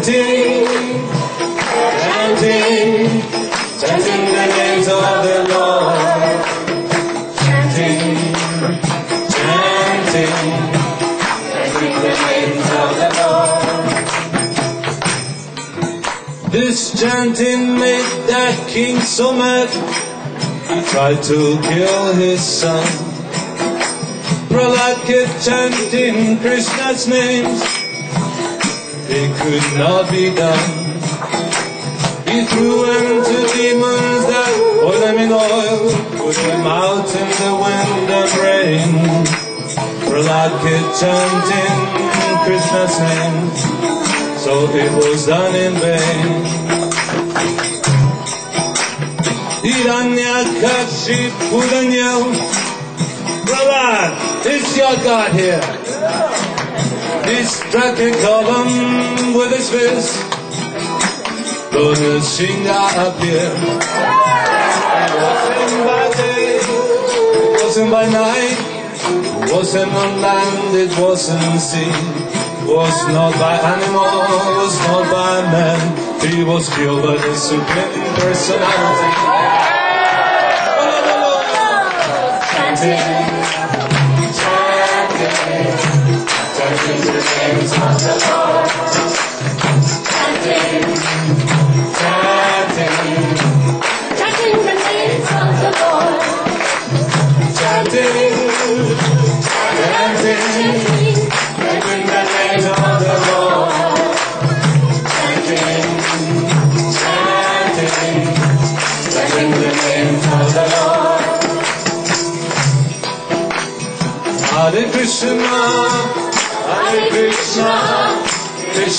chanting, chanting, chanting the names of the Lord. Chanting, chanting, chanting the names of the Lord. This chanting made that king so mad, he tried to kill his son. Prahlad kept chanting Krishna's names. It could not be done. He threw him to demons that oil him in oil, put him out in the wind and rain. Prahlad kept chanting Krishna's name, so it was done in vain. Hiranyakashipu yelled, Prahlad, is your God here? He struck a column with his fist. Lord Shinga appeared. It wasn't by day, wasn't by night, wasn't on land, it wasn't sea. Was not by animal, was not by man. He was killed by the supreme personality. Names of the Lord.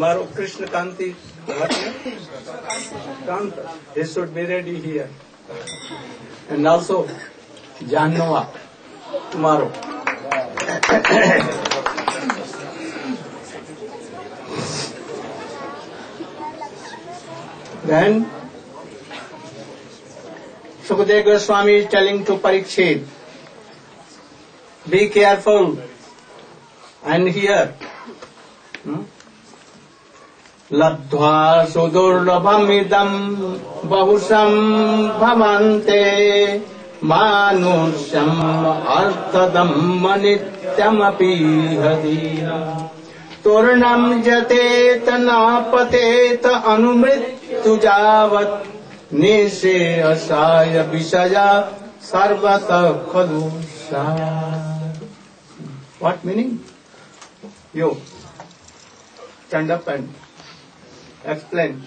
Tomorrow Krishna Kanti? Kanta. He should be ready here. And also Janova tomorrow. then Sukadeva Goswami is telling to Parikshit, be careful and hear. Hmm? लब्ध्वा सुदुर्लभमिदम् बहुशम् भवन्ते मा अर्थदम् अनित्यमपीहति तुर्णम् जतेत नापतेत अनुमृत्यु यावत् निशेयसाय विषया सर्वतः खलु what meaning you stand meaning चण्डप् explain.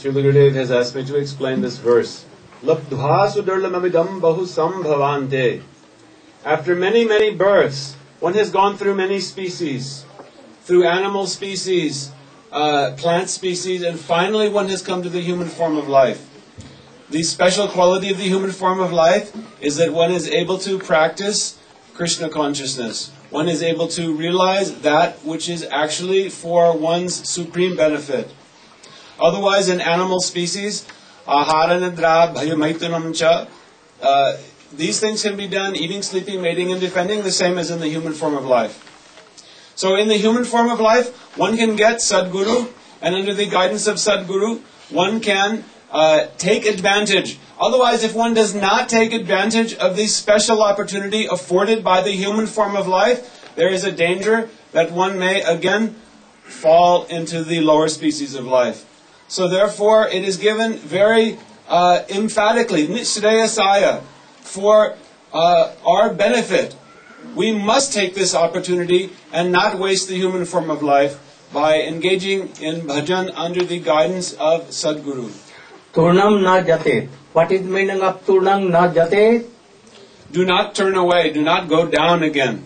Srila Gurudev has asked me to explain this verse. After many, many births, one has gone through many species, through animal species, uh, plant species, and finally one has come to the human form of life. The special quality of the human form of life is that one is able to practice Krishna consciousness. One is able to realize that which is actually for one's supreme benefit. Otherwise, in animal species, ahara nidra bhayamaitanam cha, uh, these things can be done eating, sleeping, mating, and defending the same as in the human form of life. So, in the human form of life, one can get Sadguru, and under the guidance of Sadguru, one can uh, take advantage. Otherwise, if one does not take advantage of the special opportunity afforded by the human form of life, there is a danger that one may again fall into the lower species of life. So therefore, it is given very uh, emphatically, Nishreyasaya, for uh, our benefit. We must take this opportunity and not waste the human form of life by engaging in bhajan under the guidance of Sadguru. Turnam na jate. What is meaning of turnam na jate? Do not turn away, do not go down again.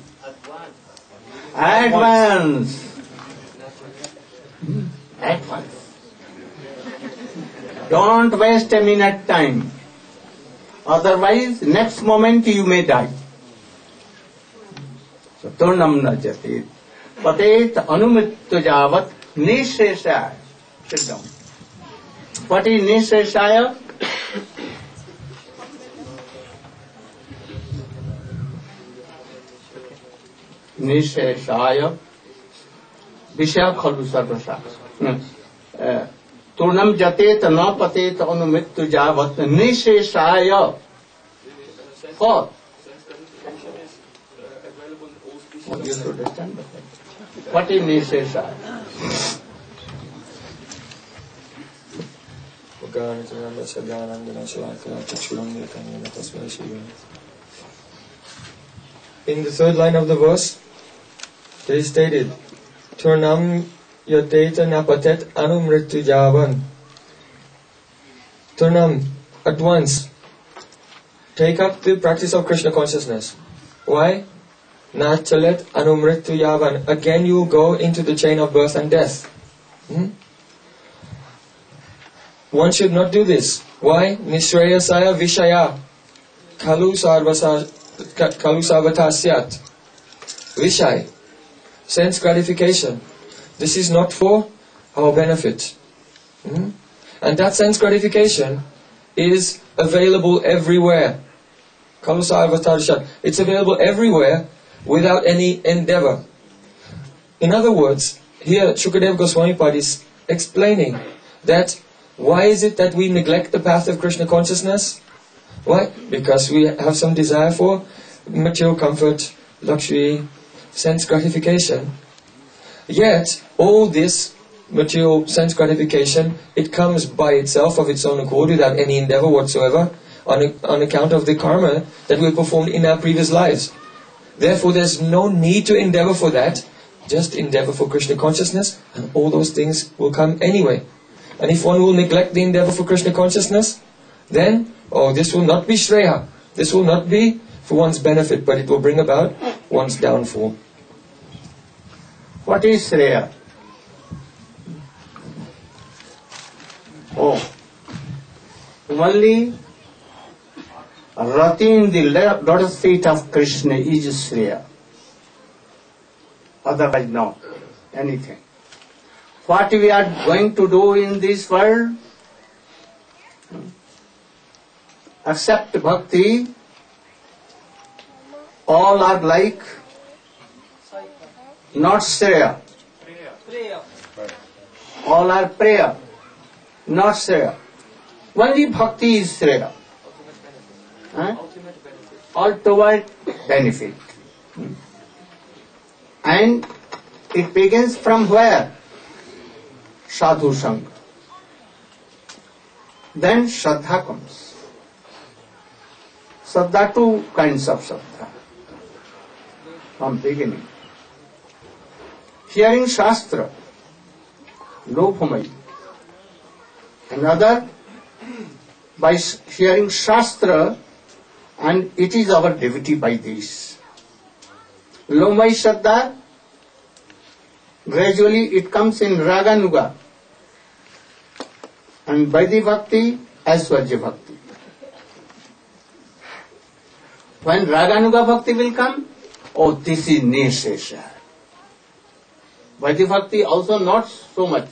Advance. Advance. Don't waste a minute time. Otherwise, next moment you may die. तो चतुर्णम न जतीत पतेत अनुमित जावत निशेषाय। सिद्धम पति निशेषाय। निशेषाय। विषय खलु सर्वसा तूर्णम तो जतेत न पतेत अनुमित जावत निशेषाय। You should understand that. what is In the third line of the verse, they stated, Turnam yateta napatet anumritu javan. Turnam, at once, take up the practice of Krishna consciousness. Why? Nachalet anumritu yavan. Again you will go into the chain of birth and death. Hmm? One should not do this. Why? Nishreyasaya vishaya. Kalu sarvatasyat. Vishay. Sense gratification. This is not for our benefit. Hmm? And that sense gratification is available everywhere. It's available everywhere without any endeavor. In other words, here Shukadev Goswami Pad is explaining that why is it that we neglect the path of Krishna consciousness? Why? Because we have some desire for material comfort, luxury, sense gratification. Yet, all this material sense gratification, it comes by itself of its own accord without any endeavor whatsoever on, on account of the karma that we performed in our previous lives. Therefore, there's no need to endeavor for that. Just endeavor for Krishna consciousness, and all those things will come anyway. And if one will neglect the endeavor for Krishna consciousness, then, oh, this will not be Shreya. This will not be for one's benefit, but it will bring about one's downfall. what is Shreya oh only rati in the lotus feet of Krishna is Shreya otherwise not anything what we are going to do in this world accept bhakti all are like not Shreya. All are prayer, not Shreya. Only bhakti is Shreya. Huh? Ultimate benefit. And it begins from where? Sadhu Sangha. Then Shraddha comes. Shraddha, two kinds of Shraddha. From beginning. Hearing Shastra, Lopamai. Another, by hearing Shastra, and it is our devotee by this. Lomai Shraddha, gradually it comes in Raganuga. And Vaidhi Bhakti, Aiswarja Bhakti. When Raganuga Bhakti will come, oh, this is Neshesha. Vaidhi Bhakti also not so much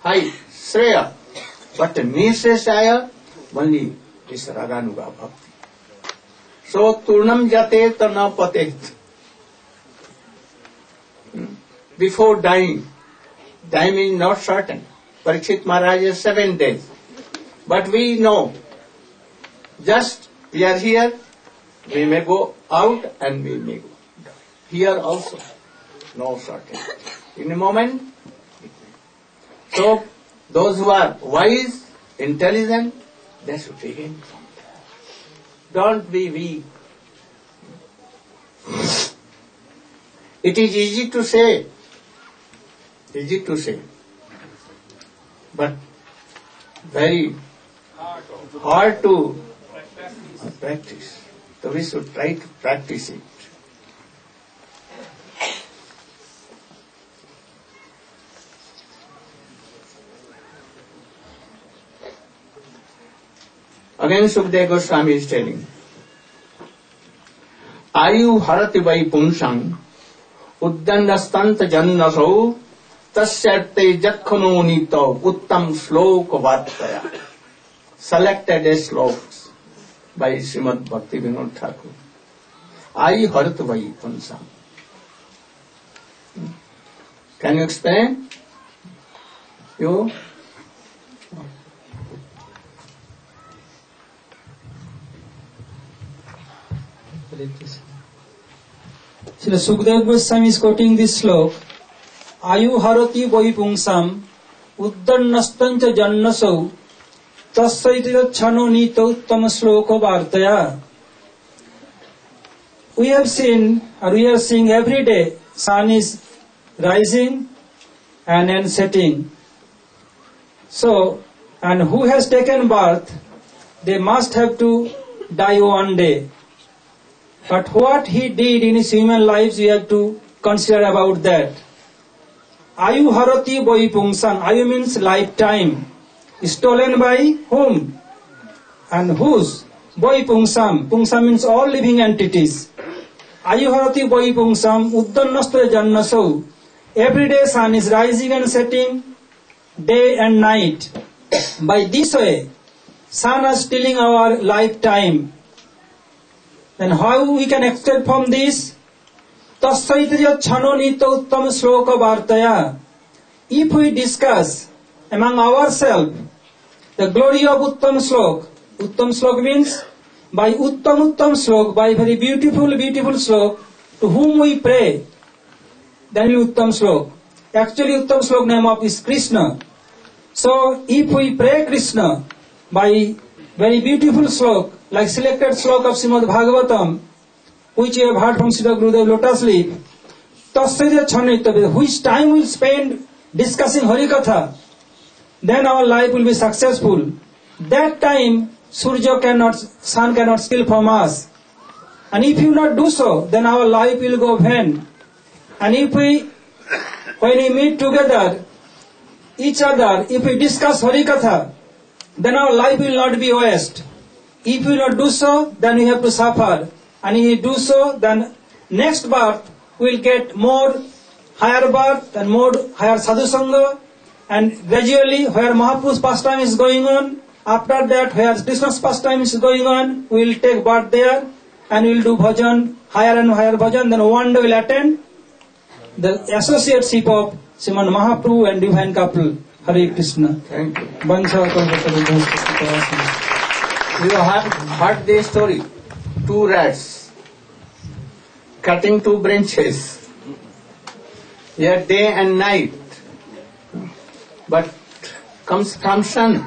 high, Shreya, but Nesheshaya only is Raganuga Bhakti. स्वतूर्णम जाते तो न पते before dying time is not certain Parikshit Maharaj is seven days but we know just we are here we may go out and we may go here also no shorten in a moment so those who are wise intelligent they should begin from Don't be weak. It is easy to say, easy to say, but very hard to practice. So we should try to practice it. Again Sukdev Goswami is telling, आयु हरति वै पुंसं उद्दंडस्तंत जन्नसौ तस्यर्ते जखनो नीतो उत्तम श्लोक वार्तया selected a slokes by Srimad Bhakti Vinod Thakur. I heard by Punsam. Can you explain? You? Shri Sukhdev Goswami is quoting this shloka आयु हरति वही पुंसाम उदंड जन्नसौ तस्तु नीत उत्तम श्लोक वार्तया we have seen or we are seeing every day sun is rising and and setting so and who has taken birth they must have to die one day But what he did in his human lives, we have to consider about that. Ayu harati boi pungsang. Ayu means lifetime. Stolen by whom? And whose? Boi pungsam. Pungsam means all living entities. Ayu harati boi pungsam. Uddannasta jannasau. Every day sun is rising and setting, day and night. By this way, sun is stealing our lifetime. Then how we can escape from this? Tassaitya chanonita uttam sloka vartaya. If we discuss among ourselves the glory of Uttam Slok, Uttam Slok means by Uttam Uttam Slok, by very beautiful, beautiful Slok, to whom we pray, then Uttam Slok. Actually Uttam Slok name of is Krishna. So if we pray Krishna by very beautiful slok, like selected slok of Srimad Bhagavatam, which you have heard from Srila Gurudev Lotus Leaf, Tasya Chanitya, which time we spend discussing Harikatha, then our life will be successful. That time, Surya cannot, sun cannot steal from us. And if you not do so, then our life will go vain. And if we, when we meet together, each other, if we discuss Harikatha, then our life will not be waste. If we not do so, then we have to suffer. And if we do so, then next birth we will get more higher birth and more higher sadhu sangha. And gradually, where Mahaprabhu's pastime is going on, after that, where Krishna's pastime is going on, we will take birth there and we will do bhajan, higher and higher bhajan. Then one day we will attend the associateship of Sriman Mahaprabhu and divine couple. Hare Krishna. Thank you. Kalpataru You have heard the story. Two rats cutting two branches. Yet day and night. But comes from sun.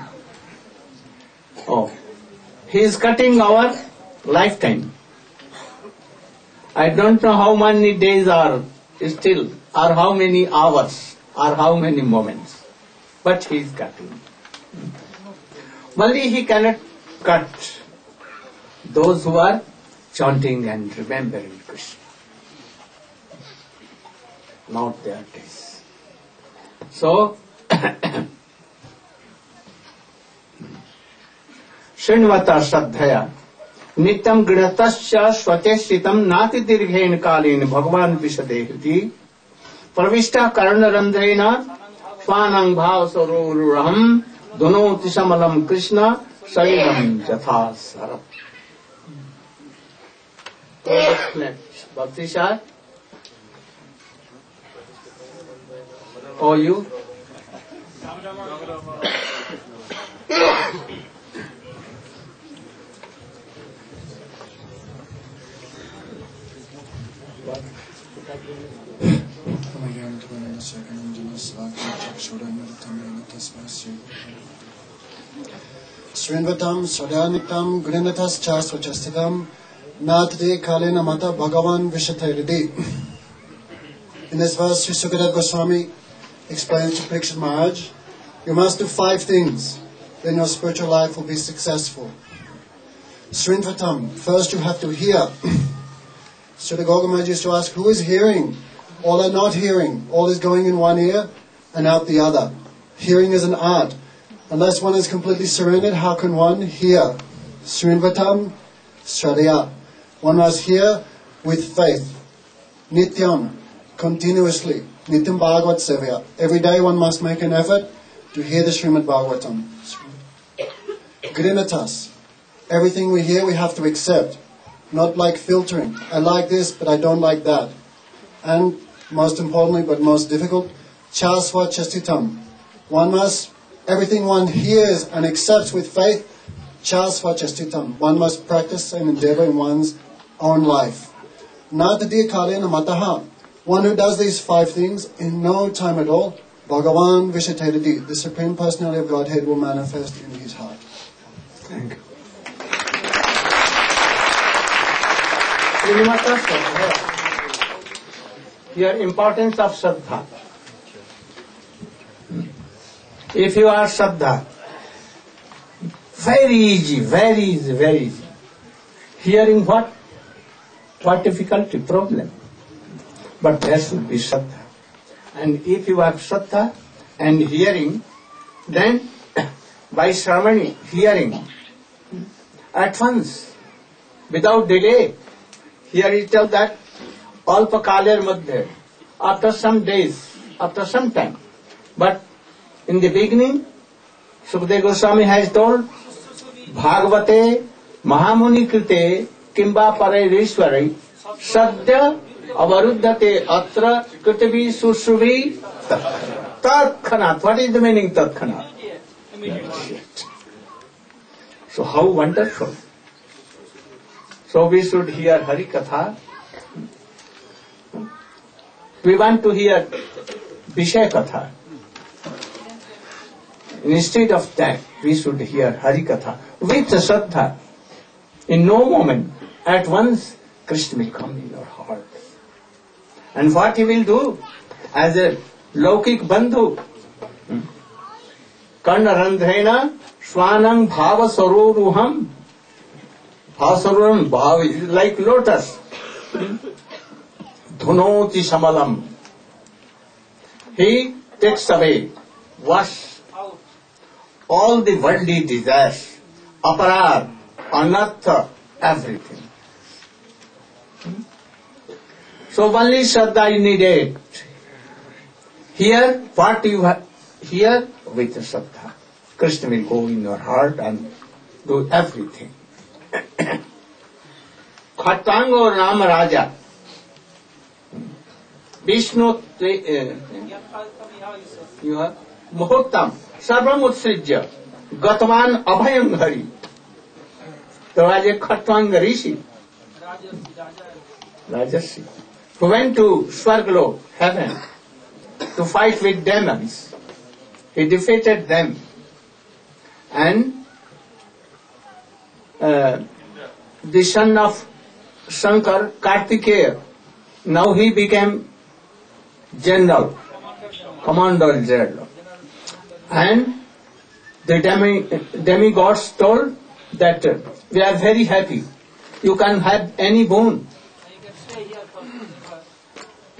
Oh. He is cutting our lifetime. I don't know how many days are still, or how many hours, or how many moments. But he is cutting. Only he cannot cut those who are chanting and remembering Krishna. Not their case. So, शृण्वता श्रद्धया नित्यम गृहतश्च स्वचेषितम नाति दीर्घेन कालीन भगवान विशदे हृदि प्रविष्टा कर्णरंध्रेण स्वानंग भाव स्वरूरहम धुनोति समलम कृष्ण शरीरम यथा शरत भक्ति सार you Thank you. Srinvatam Sadyanitam Grinatas Chasvachastikam Natde Kalena Mata Bhagavan. In this verse, Sri Sukadev Goswami explains to Parikshit Maharaj, you must do five things, then your spiritual life will be successful. Srinvatam, first you have to hear. The Gaugamaj used to ask, who is hearing? All are not hearing. All is going in one ear and out the other. Hearing is an art. Unless one is completely surrendered, how can one hear? Srinvatam, Shradaya. One must hear with faith. Nityam, continuously. Nityam Bhagavad Sevya. Every day one must make an effort to hear the Srimad Bhagavatam. Grinatas. Everything we hear we have to accept. Not like filtering. I like this, but I don't like that. And most importantly, but most difficult, chasva chastitam. One must, everything one hears and accepts with faith, chasva chastitam. One must practice and endeavor in one's own life. Natadi kalena mataha. One who does these five things in no time at all, Bhagavan Vishatedadi, the Supreme Personality of Godhead will manifest in his heart. Thank you. Srimata Shraddha. Here, importance of Shraddha. If you are Shraddha, very easy, very easy, very easy. Hearing what? What difficulty, problem. But there should be Shraddha. And if you have Shraddha and hearing, then by Shravani, hearing, at once, without delay, here it tells that Alpakaler Madhya, after some days, after some time. But in the beginning, Sukadeva Goswami has told, Bhagavate Mahamuni Krite Kimba Parayeshwari Sadya Avaruddhate Atra Kritavi Susruvi Tatkhanat. What is the meaning Tatkhanat? So how wonderful. So we should hear Hari Katha. We want to hear Vishay Katha. Instead of that, we should hear hari katha with shraddha In no moment, at once, Krishna will come in your heart. And what he will do? As a laukik bandhu karna randhena swanam bhava सरोरुहम भाव सरोरम like lotus dhunoti samalam he takes away wash all the worldly desires, aparad, anartha, everything. So only Shraddha is needed. Here, what you have, here with Shraddha. Krishna will go in your heart and do everything. Khatango खट्टांग और राम राजा विष्णु मुहूर्तम सर्वम उत्सृज्य गतवान अभयम हरि तो आज एक खटवांग ऋषि। राजस्वी who went to स्वर्ग लो heaven to fight with them he defeated them and the son of Shankar Kartikeya now he became general commander general And the demi, demigods told that uh, we are very happy. You can have any boon.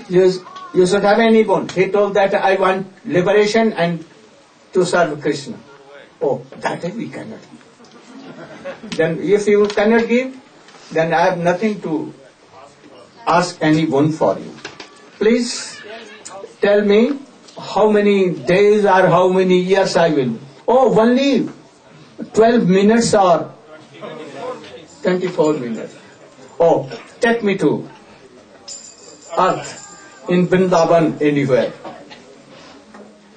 You, you should have any boon. He told that I want liberation and to serve Krishna. Oh, that we cannot give. Then if you cannot give, then I have nothing to ask any boon for you. Please tell me how many days or how many years I will. Oh, only 12 minutes or 24 minutes. Oh, take me to earth in Vrindavan anywhere.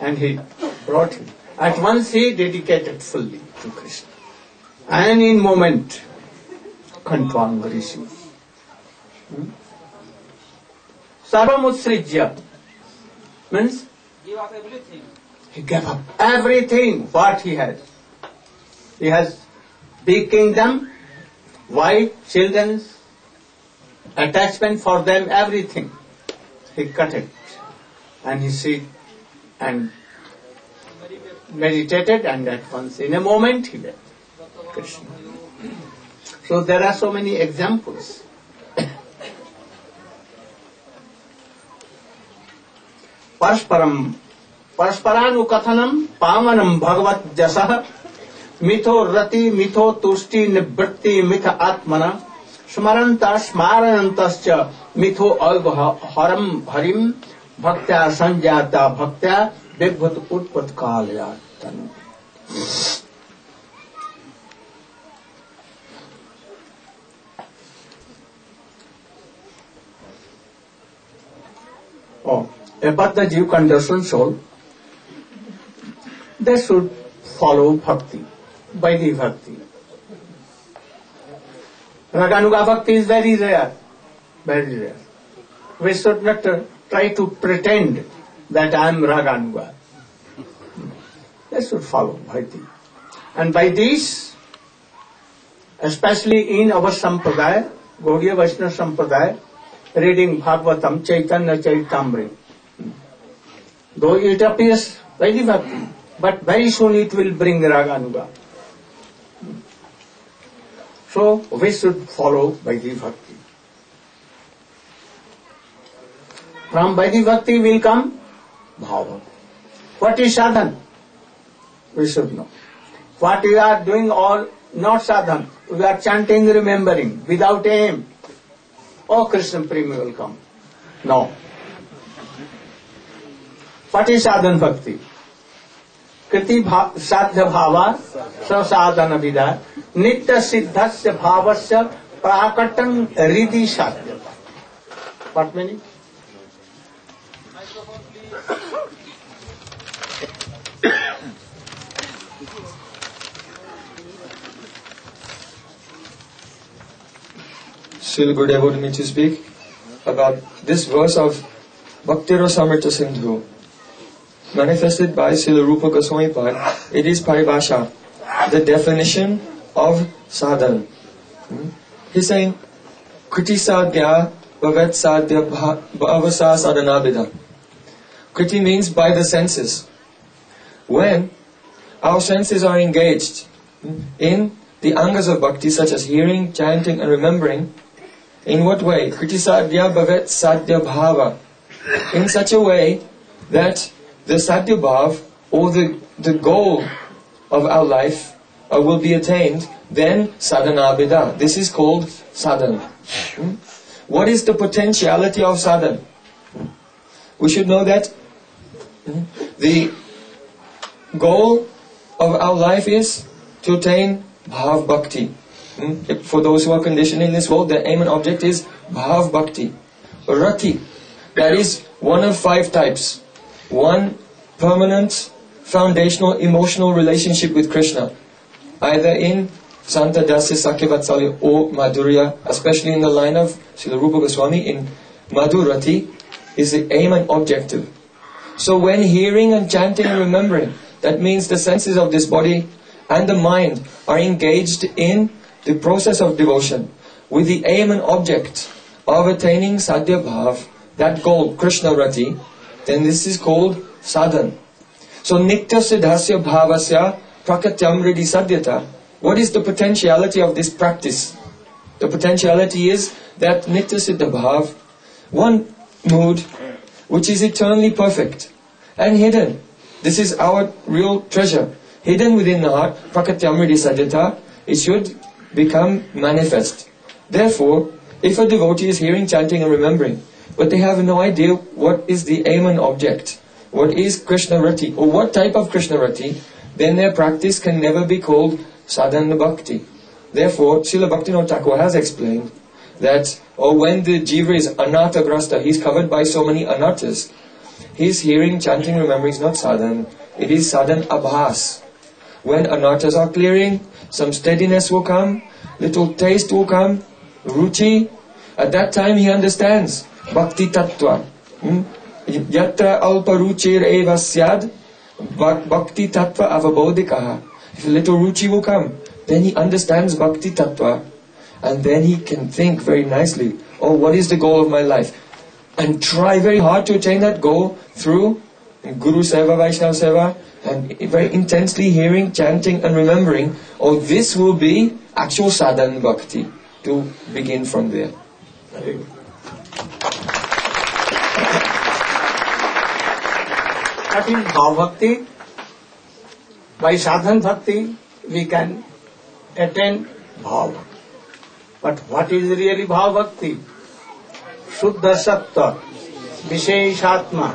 And he brought him. At once he dedicated fully to Krishna. And in moment, Kantwang Rishi. Hmm? Sarvamutsrijya means Give up everything. he gave up everything what he has. He has big kingdom, wife, children, attachment for them, everything. He cut it. And he see and meditated and at once in a moment he left Krishna. So there are so many examples. परस्परम परस्परानुकथनम पावनम भगवत जस। मिथो रति मिथो तुष्टि निवृत्ति myth आत्मन। स्मरंत स्मारयंत मिथो अल्प हरम हरिम भक्त्या संजाता भक्त्या विभुत उत्पत काल Oh, about the Jew conditioned soul, they should follow bhakti, Vaidhi bhakti. Raganuga bhakti is very rare, very rare. We should not uh, try to pretend that I am Raganuga. They should follow Vaidhi. And by this, especially in our sampradaya, Gaudiya Vaishnava sampradaya, reading Bhagavatam, Chaitanya Chaitamrita, Though it appears very bhakti, but very soon it will bring raganuga. So we should follow Vaidhi Bhakti. From Vaidhi Bhakti will come Bhava. What is sadhan? We should know. What we are doing all not sadhan. We are chanting, remembering, without aim. Oh, Krishna Prema will come. No. पटी साधन भक्ति कृति भा, साध्य भावा ससाधन विदा नित्य सिद्ध से भाव से प्राकटन रिधि साध्य पट में नहीं Srila Gurudev would me to speak about this verse of Bhakti Rasamrita Sindhu. Manifested by Srila Rupa Goswami Pad. It is paribhasha, the definition of sadhan. Hmm? He's saying, Kriti sadhya bhavat sadhya bhavasa sadhanabhida. Kriti means by the senses. When our senses are engaged hmm, in the angas of bhakti such as hearing, chanting and remembering, in what way? Kriti sadhya bhavat sadhya bhava. In such a way that the sadhya bhav or the, the goal of our life uh, will be attained, then sadhana abhida. This is called sadhan. Hmm? What is the potentiality of sadhan? We should know that hmm, the goal of our life is to attain bhav bhakti. Hmm? For those who are conditioned in this world, the aim and object is bhav bhakti. Rati, that is one of five types. One permanent, foundational, emotional relationship with Krishna, either in Santa Dasya Sakyavatsalya or Madhurya, especially in the line of Srila Rupa Goswami in Madhurati, is the aim and objective. So when hearing and chanting and remembering, that means the senses of this body and the mind are engaged in the process of devotion with the aim and object of attaining Sadhya Bhav, that goal, Krishna Rati, then this is called sadhan. So Nitya Siddhasya Bhavasya Prakatyam Riddhi Sadhyata. What is the potentiality of this practice? The potentiality is that Nitya Siddha Bhav, one mood which is eternally perfect and hidden. This is our real treasure. Hidden within the heart, Prakatyam Sadhyata, it should become manifest. Therefore, if a devotee is hearing, chanting and remembering, but they have no idea what is the aim and object, what is Krishna Rati, or what type of Krishna Rati, then their practice can never be called sadhana bhakti. Therefore, Srila Bhaktivinoda Thakur has explained that, or when the jiva is anartha grasta, he's covered by so many anarthas, his hearing, chanting, remembering is not sadhan, it is sadhan abhas. When anarthas are clearing, some steadiness will come, little taste will come, ruchi. At that time he understands bhakti tattva. Hmm? Yatra alpa ruchir eva syad bhak- bhakti tattva avabodhikaha. If a little ruchi will come, then he understands bhakti tattva and then he can think very nicely, oh, what is the goal of my life? And try very hard to attain that goal through Guru Seva, Vaishnava Seva, and very intensely hearing, chanting, and remembering, oh, this will be actual sadhan bhakti to begin from there. Good. Is Bhav Bhakti? By sadhan bhakti, we can attain Bhav. But what is really Bhav Bhakti? Shuddha Sattva, Visheshatma,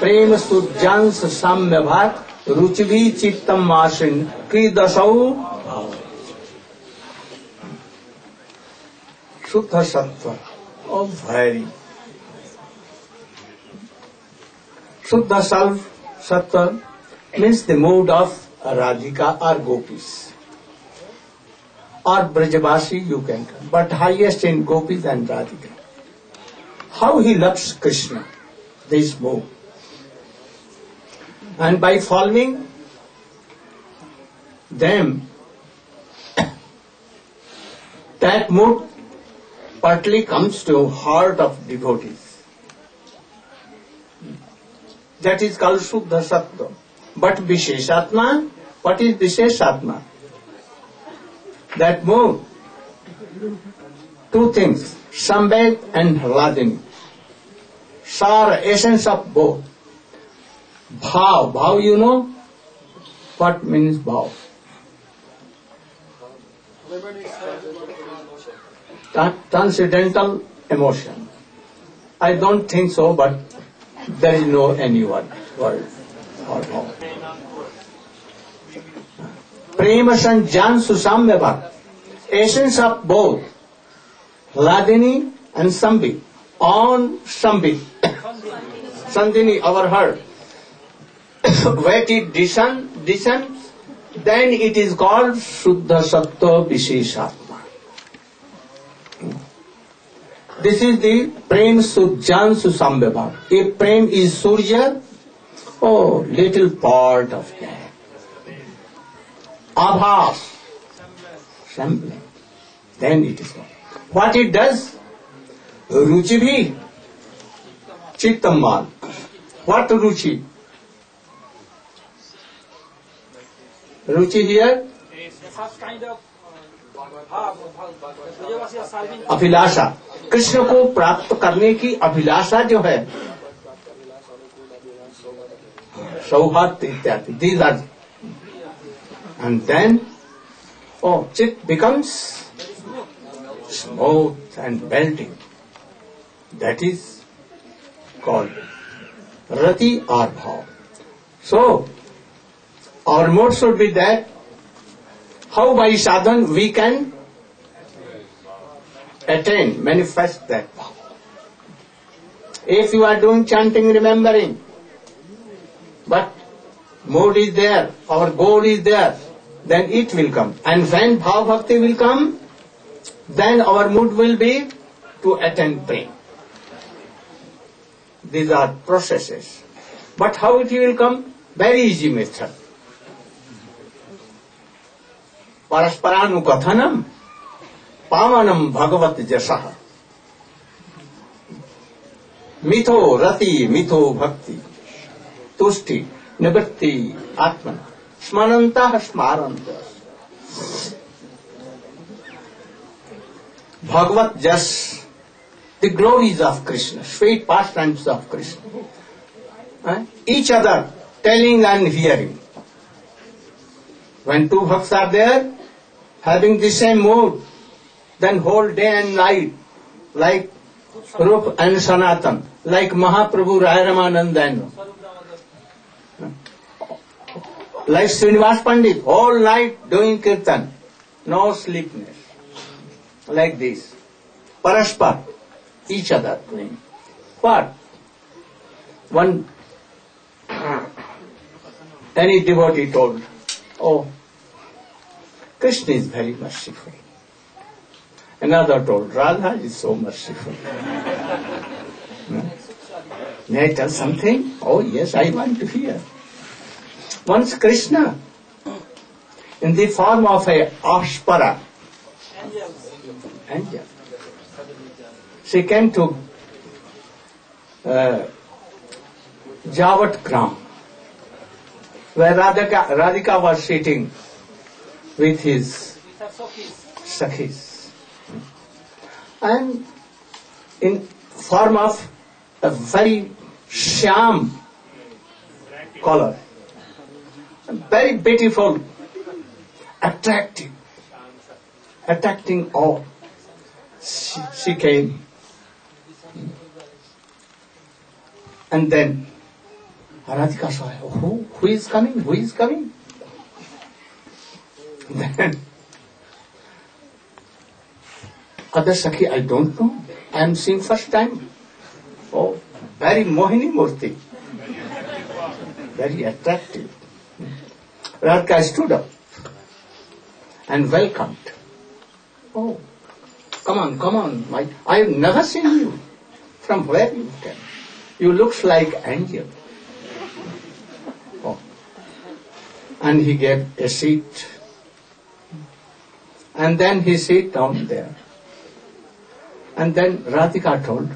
प्रेम सुजांस साम्य भाग रुचिभी चित्तम मासिन की दशौ शुद्ध सत्व ओ very Shuddha Salv Sattva means the mood of Radhika or Gopis. Or Brajavasi you can come, but highest in Gopis and Radhika. How he loves Krishna, this mood. And by following them, that mood partly comes to heart of devotees. That is called Shuddha Sattva but विशेष आत्मा what is विशेष आत्मा that move to things संवेद and Ladini सार essence of बो भाव भाव you no what means bhava transcendental emotion I don't think so but there is no any word, word for bhav. Prema sanjan susamya bhakt. Essence of both Hladini and Sambi. On Sambi. Sandini, our heart. when it descend, descends, then it is called Shuddha Sattva Visheshatma. This is the prema Sujan सुसाम्य विभाग ये prema is surya O little part of that abhasa then it is what it does रुचि भी चित्तम मान what Ruchi Ruchi here अभिलाषा कृष्ण को प्राप्त करने की अभिलाषा जो है, सौहार्द इत्यादि दीज आर एंड देन ओ चित becomes smooth and melting that is called rati or bhava so Our mode should be that, how by sadhan we can attain, manifest that power. If you are doing chanting, remembering, but mood is there, our goal is there, then it will come. And when Bhav Bhakti will come, then our mood will be to attain prema. These are processes. But how it will come? Very easy method. Parasparanukathanam. पावनम भगवत जश मिथो रति, मिथो भक्ति। तुष्टि, निवृत्ति, आत्मन। स्मरंत स्मारंत भगवत जस the glories of Krishna sweet pastimes of Krishna each other telling and hearing when two bhaktas are there having the same mood then whole day and night, like Rup and Sanatan, like Mahaprabhu Rai Ramanand and like Srinivas Pandit, whole night doing kirtan, no sleepiness, like this. Paraspar, each other doing. What? One, any devotee told, Oh, Krishna is very merciful. Another told, Radha is so merciful. Hmm? May I tell something? Oh, yes, I want to hear. Once Krishna, in the form of a Ashpara, angel, she came to uh, Javat Gram, where Radhika, Radhika was sitting with his Sakhis. And in form of a very shyam color, very beautiful, attractive, attracting all. She, she came. And then Radhika saw, oh, who, who is coming? Who is coming? Then other Sakhi, I don't know. I am seeing first time. Oh, very Mohini Murti. Very attractive. Radhika stood up and welcomed. Oh, come on, come on. My, I have never seen you. From where you came? You looks like angel. Oh. And he gave a seat. And then he sit down there. And then Radhika told,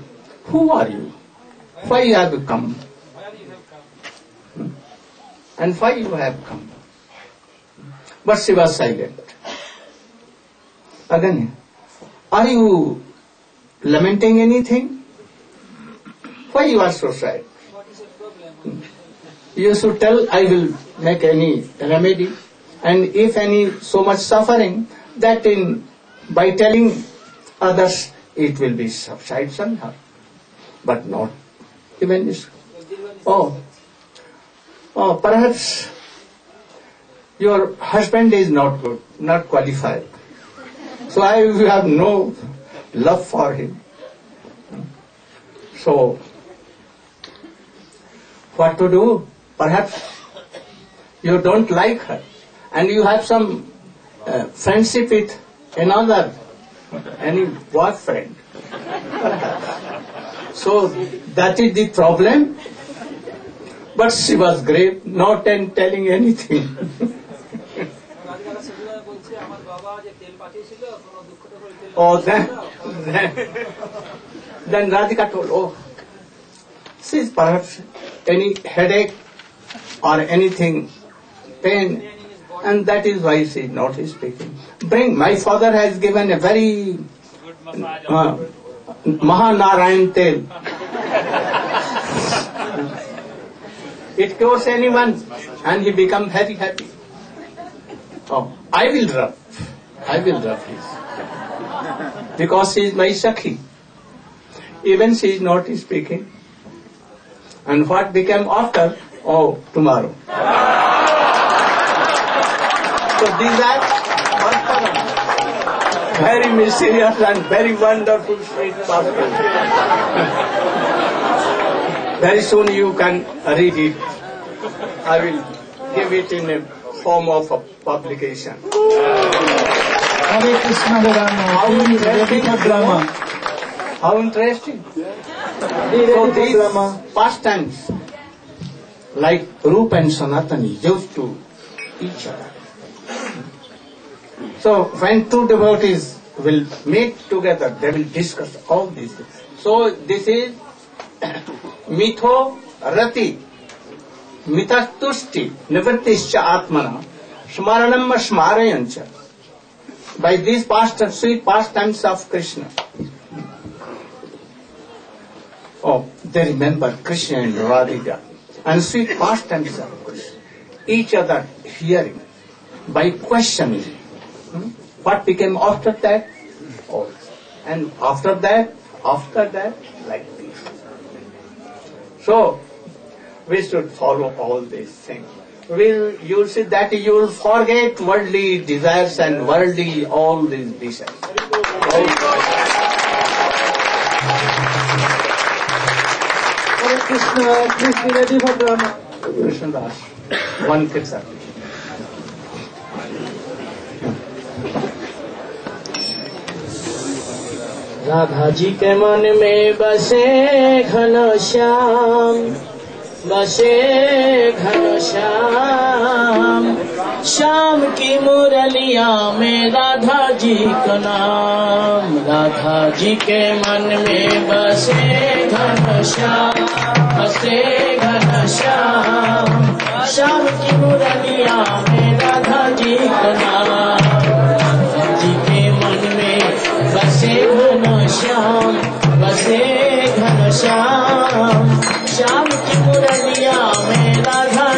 Who are you? Why you have come? Hmm? And why you have come? But she was silent. Again, are you lamenting anything? Why you are so sad? Hmm. You should tell, I will make any remedy. And if any so much suffering, that in by telling others it will be subside somehow. But not even this. Oh, oh, perhaps your husband is not good, not qualified. So I have no love for him. So, what to do? Perhaps you don't like her and you have some uh, friendship with another, any boyfriend. So that is the problem. But she was grave, not in telling anything. oh, then, then, then Radhika told, oh, she is perhaps any headache or anything, pain, and that is why she is not speaking. Bring, my father has given a very uh, Mahanarayan tel. it cures anyone and he become very happy. Oh, I will rub. I will rub his. Because she is my Sakhi. Even she is not speaking. And what became after? Oh, tomorrow. So these are very mysterious and very wonderful sweet passages. very soon you can read it. I will give it in a form of a publication. Hare Krishna ready for drama. How interesting. So these pastimes, like Rupa and Sanatani, used to each other. So when two devotees will meet together, they will discuss all these things. So this is mitho rati, mitastusti, nivartischa atmana, smaranam smarayancha. By these past sweet pastimes of Krishna. Oh, they remember Krishna and Radhika and sweet pastimes of Krishna. Each other hearing by questioning. Hmm? What became after that? Oh. And after that, after that, like this. So, we should follow all these things. Will you see that you will forget worldly desires and worldly all these desires. Hare Krishna. Krishna one kirtan. Radha ji के मन में बसे घन श्याम, बसे घन श्याम। श्याम की मुरलिया में राधा जी का नाम, राधा जी के मन में बसे घन श्याम, बसे घन श्याम। श्याम की मुरलिया में राधा जी का नाम। बसे घन श्याम बसे घन श्याम श्याम की मुरलिया में राधा